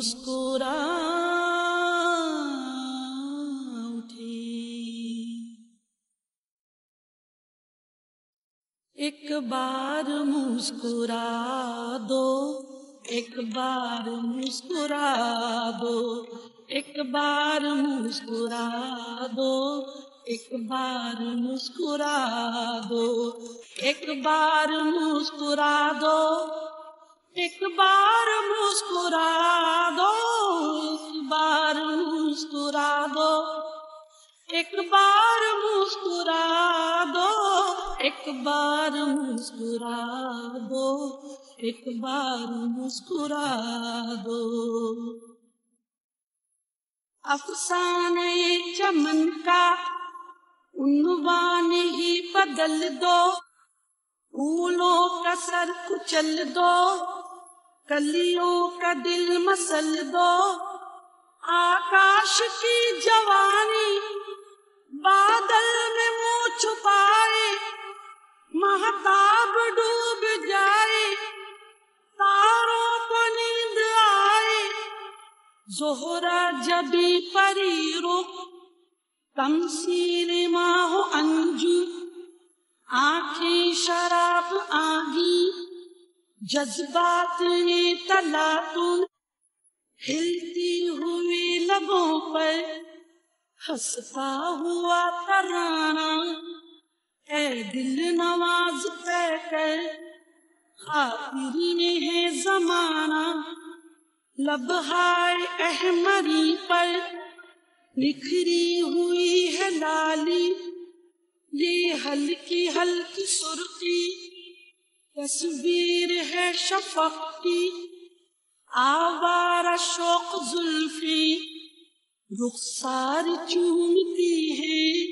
nos curar e que bar muscurado ek bar muskurado ek bar muskurado ek bar muskurado ek bar muskurado ایک بار مسکرا دو، ایک بار مسکرا دو۔ ایک بار مسکرا دو، ایک بار مسکرا دو۔ ایک بار مسکرا دو۔ افسانے چمن کا عنوان ہی بدل دو۔ پھولوں کا سر کچل دو۔ کلیوں کا دل مسل دو۔ آکاش کی جوانی بادل میں منہ چھپائے۔ مہتاب ڈوب جائے۔ تاروں کو نیند آئے۔ زہرا جبی پری رخ۔ تمثیل ماہ انجو۔ آنکھیں شراب آگی جذبات نے تلا ہلتی ہوئی لبوں پر ہنستا ہوا ترانہ۔ اے دل نواز پہ کر خاطری ہے زمانہ۔ لبہائے احمری پر نکھری ہوئی ہے لالی۔ یہ ہلکی ہلکی سرخی تصویر ہے شفق کی آوارہ شوق زلفی، رخسار چومتی ہے،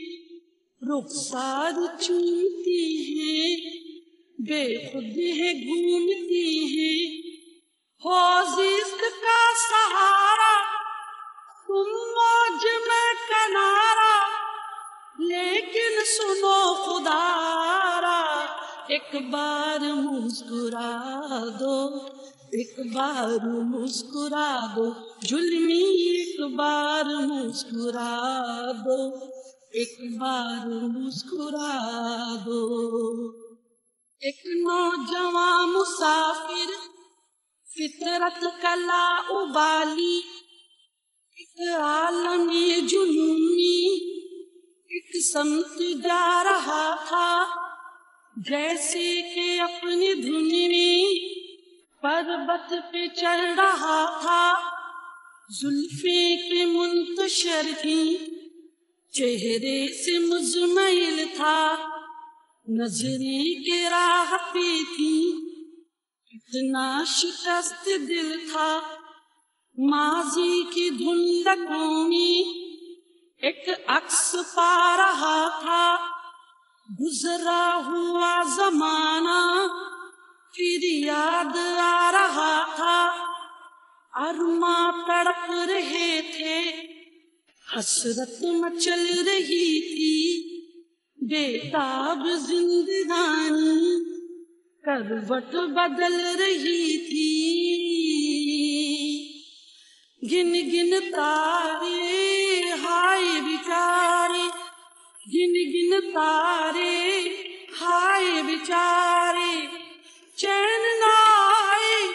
رخسار چومتی ہے، بے خود ہے گھومتی ہے۔ حوزیست کا سہارا، تم موج میں کنارا، لیکن سنو خدارا۔ ایک بار مسکرا دو، ایک بار مسکرا دو۔ جلمی ایک بار مسکرا دو، ایک بار مسکرا دو۔ ایک نوجوان مسافر فطرت کلا ابالی، ایک عالم جنونی، ایک سمت جا رہا تھا۔ جیسے کہ اپنی دھن میں پربت پہ چل رہا تھا زلفے کے منتشر تھی، چہرے سے مزمل تھا، نظری کے راہ پہ تھی، اتنا شکست دل تھا۔ ماضی کی دھندکوں میں ایک عکس پا رہا تھا۔ گزرا ہوا زمانہ، پھر یاد آ رہا تھا۔ ارما تڑپ رہے تھے۔ حسرت مچل رہی تھی۔ بےتاب زندگانی کروٹ بدل رہی تھی۔ گن گن تارے، ہائے بیچارے گن گن تارے، ہائے بیچارے، چین نہ آئے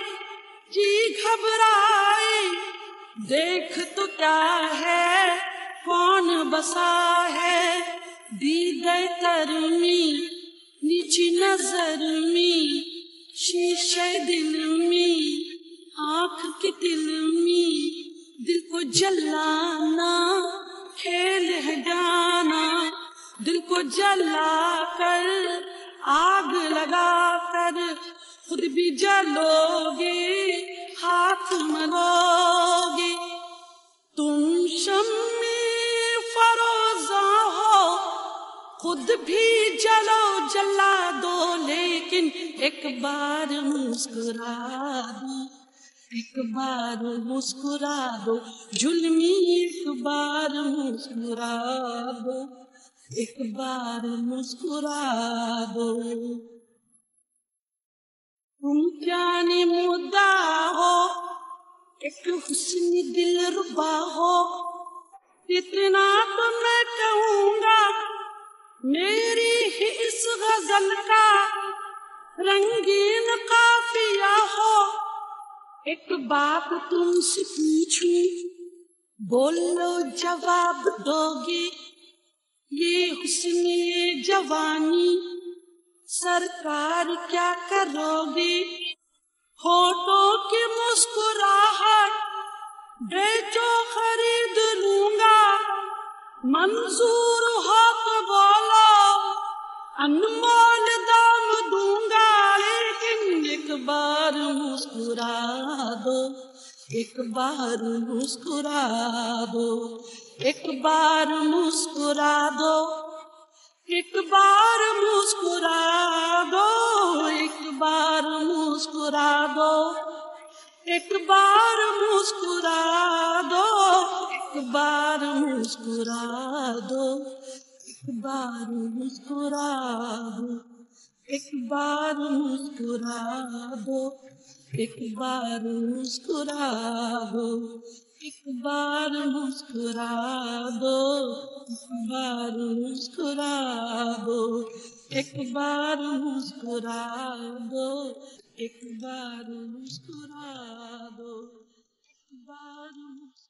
جی گھبرائے۔ دیکھ تو کیا ہے، کون بسا ہے؟ دی ترمی نیچی نظر میں شیشے دل میں آنکھ کے دل میں دل کو جلانا، کھیل ہے جانا دل کو جلا کر آگ لگا کر خود بھی جلو گے ہاتھ مرو گے تم شمی فروزہ ہو، خود بھی جلو جلا دو، لیکن ایک بار مسکرا دو، ایک بار مسکرا دو۔ جلمی ایک بار مسکرا دو۔ ایک بار مسکرا دو تم کیا مدعا ایک حسن دل ربا ہو. اتنا تو میں کہوں گا، میری ہی اس غزل کا رنگین قافیہ ہو. ایک بات تم سے پوچھوں، بولو جواب دو گی یہ حسن جوانی، سرکار کیا کرو گی ہوٹوں کی مسکراہٹ، بیچو خرید لوں گا۔ منظور ہو تو بولو، انمول دام دوں گا۔ لیکن ایک بار مسکرا دو، ایک بار مسکرا دو۔ ایک بار مسکرا دو، ایک بار مسکرا دو، ایک بار مسکرا دو، ایک بار مسکرا دو، ایک بار مسکرا دو، ایک بار مسکرا دو، ایک بار مسکرا دو، ایک بار مسکرا دو ایک بار مسکرا دو ایک بار مسکرا دو ایک بار مسکرا دو ایک بار مسکرا دو بار مسکرا